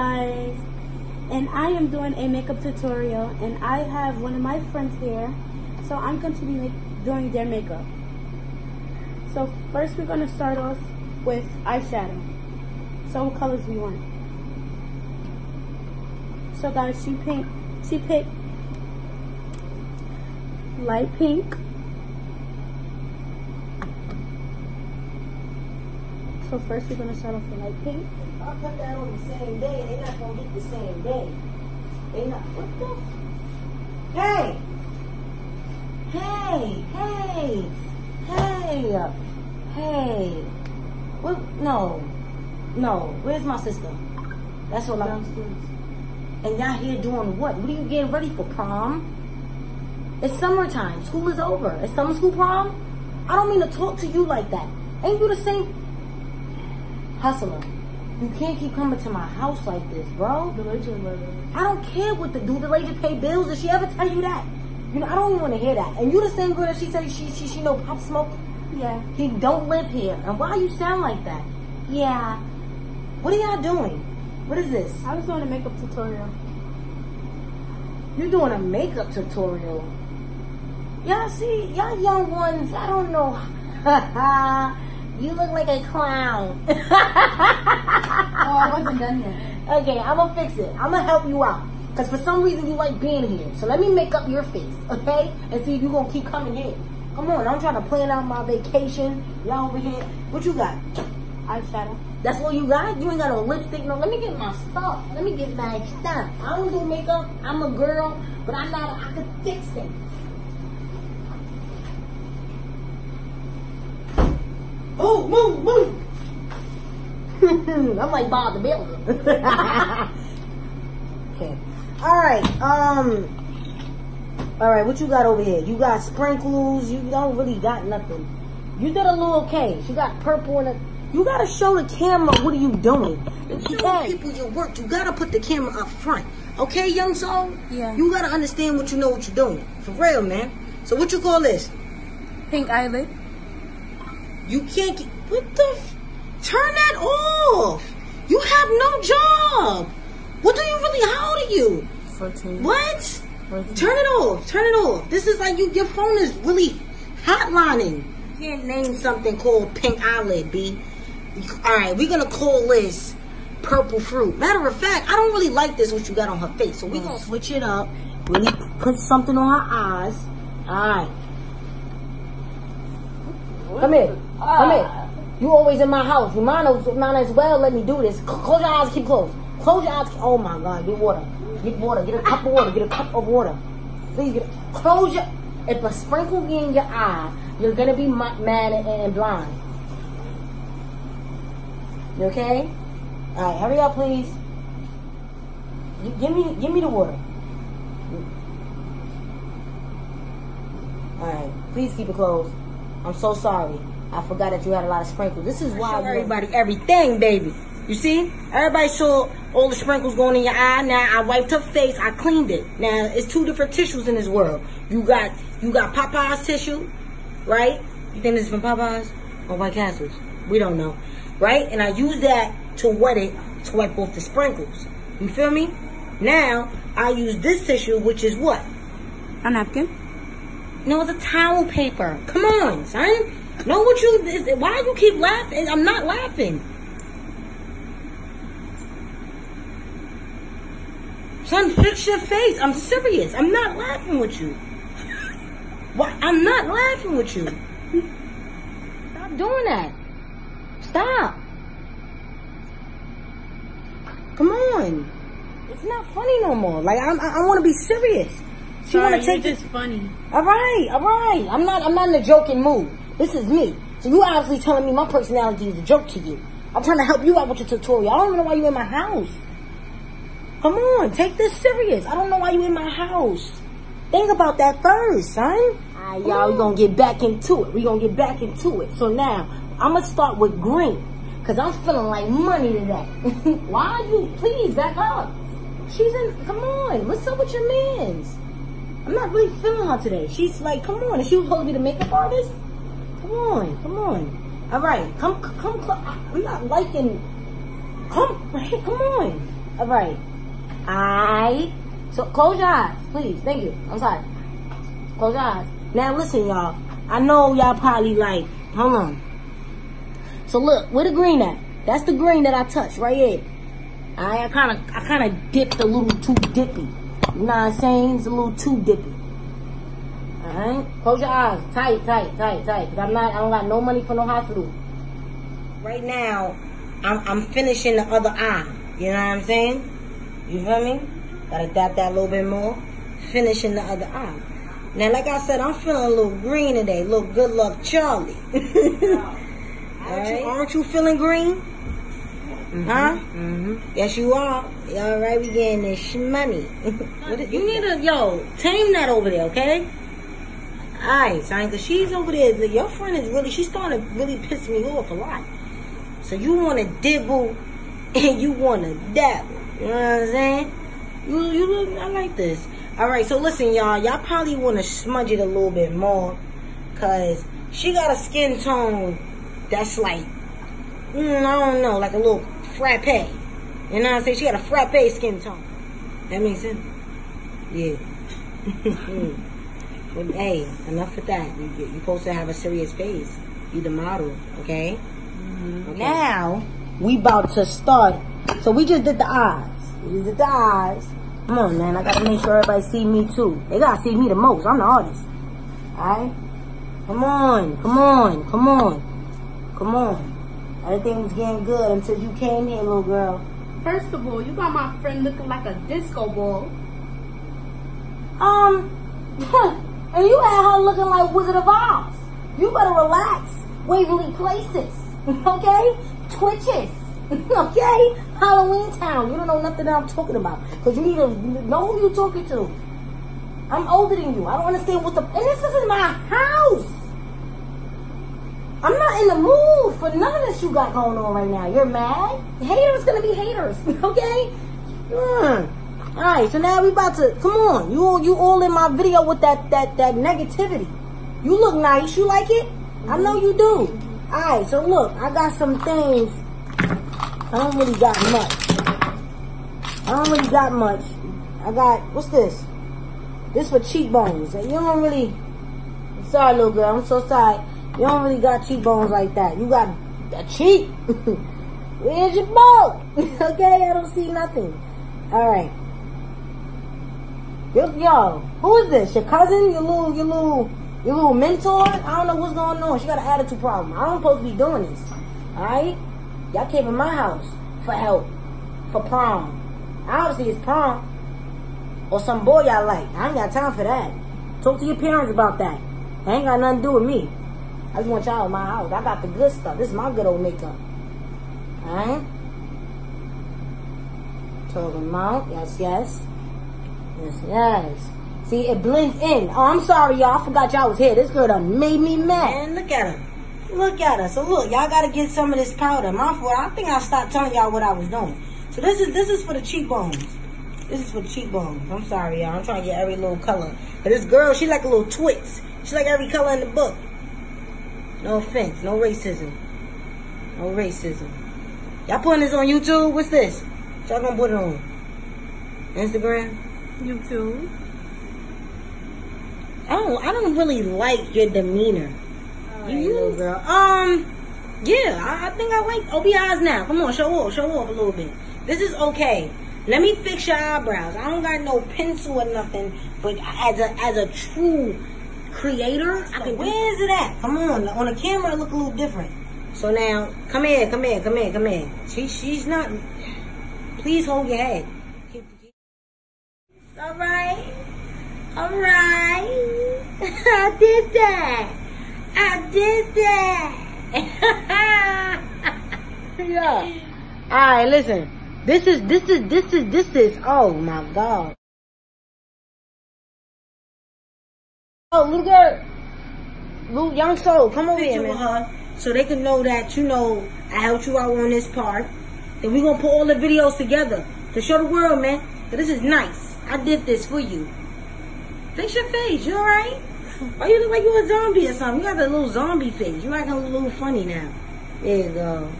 guys and I am doing a makeup tutorial and I have one of my friends here so I'm going to be doing their makeup. So first we're going to start off with eyeshadow. So what colors we want? So guys she picked she picked light pink so first we're going to start off with light pink I'll put that on the same day. They're not gonna get the same day. They not. What the? Hey! Hey! Hey! Hey! Hey! What? No. No. Where's my sister? That's what I'm. And y'all here doing what? What are you getting ready for prom? It's summertime. School is over. It's summer school prom. I don't mean to talk to you like that. Ain't you the same hustler? You can't keep coming to my house like this, bro. the legend I don't care what the do the lady pay bills. Did she ever tell you that? You know, I don't even want to hear that. And you the same girl that she said she she she know Pop Smoke. yeah He don't live here. And why you sound like that? Yeah. What are y'all doing? What is this? I was doing a makeup tutorial You doing a makeup tutorial? Y'all see, y'all young ones. I don't know. you look like a clown. oh I wasn't done yet Okay, I'm gonna fix it. I'm gonna help you out. Cause for some reason you like being here. So let me make up your face, okay? And see if you gonna keep coming here. Come on, I'm trying to plan out my vacation. Y'all over here. What you got? eyeshadow That's what you got? You ain't got no lipstick. No, let me get my stuff. Let me get my stuff. I don't do makeup. I'm a girl, but I'm not. I could fix things. Move, move. I'm like Bob the Builder. okay. All right. Um. All right. What you got over here? You got sprinkles. You don't really got nothing. You did a little okay. You got purple and a. You gotta show the camera what are you doing. Show people your work. You gotta put the camera up front. Okay, young soul? Yeah. You gotta understand what you know what you're doing. For real, man. So what you call this? pink eyelid You can't get. What the? F- Turn that off. You have no job. What do you really? How old are you? 14 What? Turn it off. Turn it off. This is like you. Your phone is really hotlining. You can't name something called pink eyelid, B. All right, we're gonna call this purple fruit. Matter of fact, I don't really like this what you got on her face, so we're gonna switch it up. We Really put something on her eyes. All right. Come here. Come here. You always in my house. You might as, might as well let me do this. Close your eyes. Keep closed. Close your eyes. Oh my God. Get water. Get water. Get a cup of water. Get a cup of water. Please get. Close your. If a sprinkle in your eye, you're gonna be mad and, blind. You okay? All right. Hurry up, please. Gi- Give me, give me the water. All right. Please keep it closed. I'm so sorry. I forgot that you had a lot of sprinkles. This is why everybody everything, baby. You see? Everybody saw all the sprinkles going in your eye. Now I wiped her face. I cleaned it. Now it's two different tissues in this world. You got you got Popeye's tissue, right? You think this is from Popeyes or White Castles? We don't know, right? And I use that to wet it to wipe off the sprinkles. You feel me? Now I use this tissue, which is what? a napkin No, it's a towel paper. Come on, son. Know what you? Why you keep laughing? I'm not laughing. Son, fix your face. I'm serious. I'm not laughing with you. Why? I'm not laughing with you. Stop doing that. Stop. Come on. It's not funny no more. Like I'm, I, I want to be serious. She want to take this. just funny All right, all right. I'm not. I'm not in a joking mood. This is me. So you obviously telling me my personality is a joke to you. I'm trying to help you out with your tutorial. I don't even know why you're in my house. Come on, take this serious. I don't know why you're in my house. Think about that first, son. All right, y'all. We gonna get back into it. We gonna get back into it. So now I'm gonna start with green, cause I'm feeling like money today. why are you? Please back up. She's in. Come on. What's up with your man's? I'm not really feeling her today. She's like, come on. Is she supposed to be the makeup artist? Come on, come on. All right, come, come, come. I'm not liking. Come, come on. All right. I. So close your eyes, please. Thank you. I'm sorry. Close your eyes. Now listen, y'all. I know y'all probably like, hold on. So look, where the green at? That's the green that I touched right here. I kind of, I kind of dipped a little too dippy. You know what I'm saying? It's a little too dippy. Alright? Close your eyes. Tight, tight, tight, tight. Cause I'm not, I don't got no money for no hospital. Right now, I'm, I'm finishing the other eye. You know what I'm saying? You feel me? Gotta dap that a little bit more. Finishing the other eye. Now, like I said, I'm feeling a little green today. Little good luck Charlie. aren't, you, aren't you feeling green? Mm-hmm. Huh? Mm-hmm. Yes, you are. All right, we getting this money. you need to, yo, tame that over there, okay? All right, because she's over there. Your friend is really, she's starting to really piss me off a lot. So you want to dibble and you want to dabble. You know what I'm saying? You, you look, I like this. All right, so listen, y'all. Y'all probably want to smudge it a little bit more because she got a skin tone that's like, mm, I don't know, like a little frappe. You know what I'm saying? She got a frappe skin tone. That makes sense? Yeah. but hey, enough with that. You, you're supposed to have a serious face. You the model, okay? Mm-hmm. okay? Now, we about to start. So we just did the eyes. We just did the eyes. Come on, man. I gotta make sure everybody see me too. They gotta see me the most. I'm the artist. Alright? Come on, come on, come on. Come on. Everything was getting good until you came here, little girl. First of all, you got my friend looking like a disco ball. Um, and you had her looking like Wizard of Oz. You better relax. Waverly Places. Okay? Twitches. okay? Halloween Town. You don't know nothing I'm talking about. Because you need to know who you're talking to. I'm older than you. I don't understand what the... And this is in my house. I'm not in the mood for none of this you got going on right now. You're mad? Haters gonna be haters. Okay? All right, so now we about to come on. You all you all in my video with that that that negativity. You look nice. You like it? I know you do. All right, so look, I got some things. I don't really got much. I don't really got much. I got what's this? This for cheekbones. You don't really. Sorry, little girl. I'm so sorry. You don't really got cheekbones like that. You got a cheek. Where's your bone? okay, I don't see nothing. All right. Yo, yo, who is this? Your cousin? Your little, your little, your little mentor? I don't know what's going on. She got an attitude problem. I don't supposed to be doing this. All right? Y'all came to my house for help, for prom. Obviously, it's prom or some boy y'all like. I ain't got time for that. Talk to your parents about that. That ain't got nothing to do with me. I just want y'all in my house. I got the good stuff. This is my good old makeup. Alright? Talking about. Yes, yes. Yes. See, it blends in. Oh, I'm sorry, y'all. I forgot y'all was here. This girl done made me mad. Man, look at her. Look at her. So look, y'all gotta get some of this powder. My fault. I think I stopped telling y'all what I was doing. So this is this is for the cheekbones. This is for the cheekbones. I'm sorry, y'all. I'm trying to get every little color. But this girl, she like a little twix. She like every color in the book. No offense. No racism. No racism. Y'all putting this on YouTube? What's this? Y'all gonna put it on? Instagram? YouTube. Don't I don't really like your demeanor. Right, you little girl. Um yeah, I, I think I like OBIs now. Come on, show off, show off a little bit. This is okay. Let me fix your eyebrows. I don't got no pencil or nothing, but as a as a true creator, I can. Where is it at? Come on, on the camera, it look a little different. So now, come here, come here, come here, come here. She she's not. Please hold your head. All right, all right. I did that. I did that. yeah. All right, listen. This is this is this is this is. Oh my god. Oh, little girl, little young soul, come over here, man. So they can know that you know I helped you out on this part. Then we're gonna put all the videos together to show the world, man, that this is nice. I did this for you. Fix your face. You alright? Why you look like you a zombie or something? You got a little zombie face. You acting a little funny now. There you go.